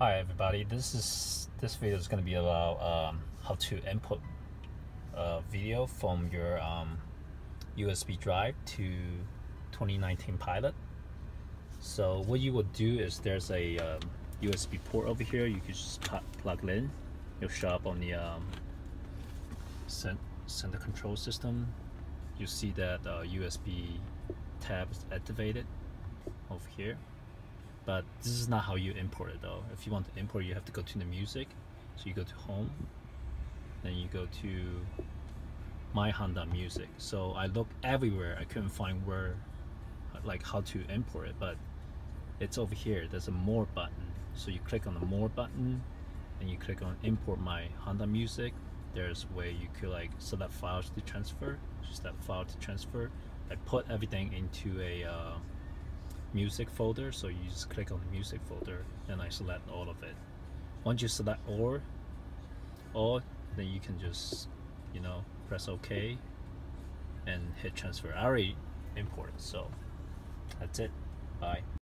Hi everybody, this is this video is going to be about um, how to input a video from your um, USB drive to 2019 Pilot. So what you will do is there's a um, USB port over here. You can just plug it in. It'll show up on the um, center control system. You see that uh, USB tab is activated over here but this is not how you import it though. If you want to import you have to go to the music. So you go to home then you go to my Honda music. So I looked everywhere. I couldn't find where like how to import it but it's over here. There's a more button. So you click on the more button and you click on import my Honda music. There's where you could like select files to transfer just that file to transfer. I put everything into a uh, music folder so you just click on the music folder and I select all of it. Once you select all all then you can just you know press OK and hit transfer. I already imported so that's it. Bye